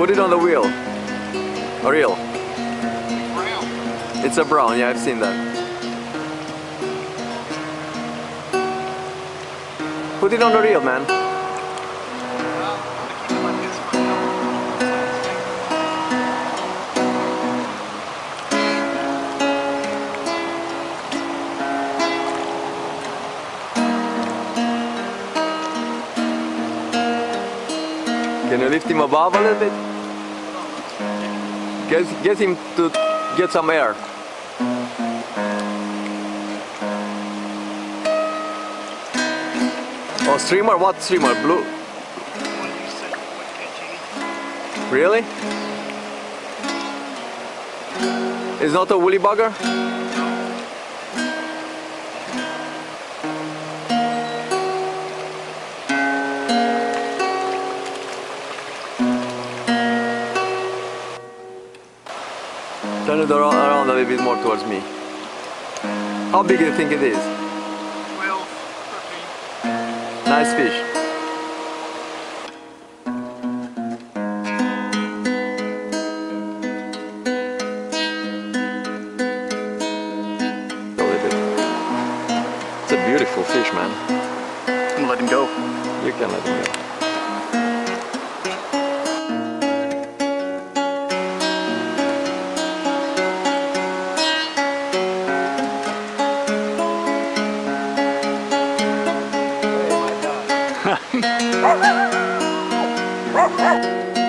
Put it on the wheel. A reel. Brown. It's a brown, yeah, I've seen that. Put it on the reel, man. Well, I'm gonna keep it like this for a couple of Can you lift him above a little bit? Get, get him to get some air. Oh, streamer? What streamer? Blue? Really? It's not a woolly bugger? It around, around a little bit more towards me. How big do you think it is? 12, 13. Nice fish. A little bit. It's a beautiful fish, man. I'm gonna let him go. You can let him go. Ha ha ha!